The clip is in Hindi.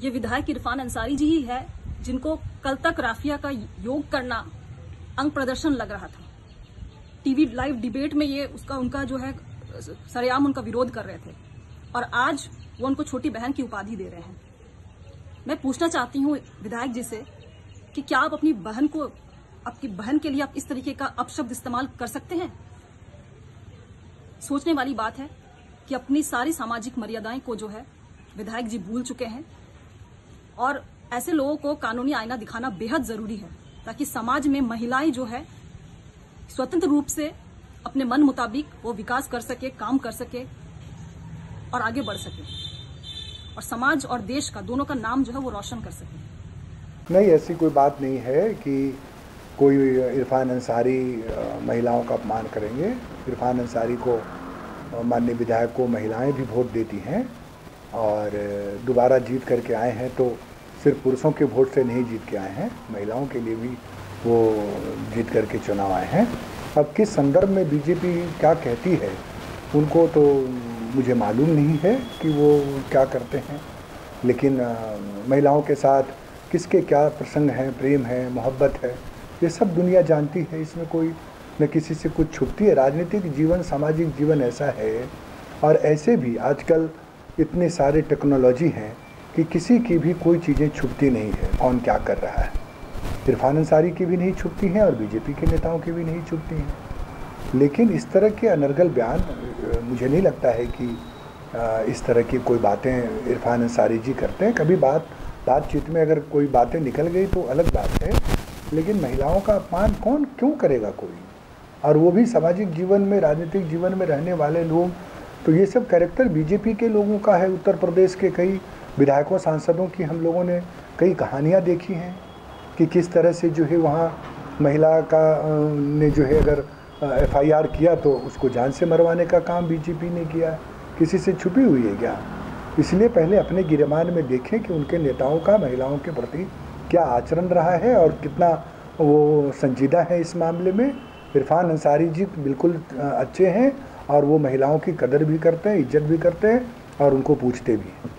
ये विधायक इरफान अंसारी जी ही है, जिनको कल तक राफिया का योग करना अंग प्रदर्शन लग रहा था। टीवी लाइव डिबेट में ये उसका, उनका जो है, सरेआम उनका विरोध कर रहे थे। और आज वो उनको छोटी बहन की उपाधि दे रहे हैं। मैं पूछना चाहती हूँ विधायक जी से कि क्या आप अपनी बहन को, आपकी बहन के लिए आप इस तरीके का अपशब्द इस्तेमाल कर सकते हैं? सोचने वाली बात है कि अपनी सारी सामाजिक मर्यादाएँ को जो है, विधायक जी भूल चुके हैं। और ऐसे लोगों को कानूनी आईना दिखाना बेहद ज़रूरी है, ताकि समाज में महिलाएँ जो है, स्वतंत्र रूप से अपने मन मुताबिक वो विकास कर सके, काम कर सके और आगे बढ़ सके। और समाज और देश का, दोनों का नाम जो है वो रोशन कर सके। नहीं, ऐसी कोई बात नहीं है कि कोई इरफान अंसारी महिलाओं का अपमान करेंगे। इरफान अंसारी को माननीय विधायक को महिलाएँ भी वोट देती हैं और दोबारा जीत करके आए हैं तो सिर्फ़ पुरुषों के वोट से नहीं जीत के आए हैं, महिलाओं के लिए भी वो जीत करके चुनाव आए हैं। अब किस संदर्भ में बीजेपी क्या कहती है, उनको तो मुझे मालूम नहीं है कि वो क्या करते हैं। लेकिन महिलाओं के साथ किसके क्या प्रसंग हैं, प्रेम है, मोहब्बत है, ये सब दुनिया जानती है। इसमें कोई न किसी से कुछ छुपती है। राजनीतिक जीवन, सामाजिक जीवन ऐसा है और ऐसे भी आजकल इतने सारे टेक्नोलॉजी हैं कि किसी की भी कोई चीज़ें छुपती नहीं है। कौन क्या कर रहा है? इरफान अंसारी की भी नहीं छुपती हैं और बीजेपी के नेताओं की भी नहीं छुपती हैं। लेकिन इस तरह के अनर्गल बयान मुझे नहीं लगता है कि इस तरह की कोई बातें इरफान अंसारी जी करते हैं। कभी बात, बातचीत में अगर कोई बातें निकल गई तो अलग बात है, लेकिन महिलाओं का अपमान कौन, क्यों करेगा कोई? और वो भी सामाजिक जीवन में, राजनीतिक जीवन में रहने वाले लोग तो ये सब कैरेक्टर बीजेपी के लोगों का है, उत्तर प्रदेश के कई विधायकों, सांसदों की हम लोगों ने कई कहानियाँ देखी हैं कि किस तरह से जो है वहाँ महिला का ने जो है अगर एफआईआर किया तो उसको जान से मरवाने का काम बीजेपी ने किया। किसी से छुपी हुई है क्या? इसलिए पहले अपने गिरमान में देखें कि उनके नेताओं का, महिलाओं के प्रति क्या आचरण रहा है और कितना वो संजीदा है इस मामले में। इरफान अंसारी जी बिल्कुल अच्छे हैं और वो महिलाओं की कदर भी करते हैं, इज़्ज़त भी करते हैं और उनको पूछते भी हैं।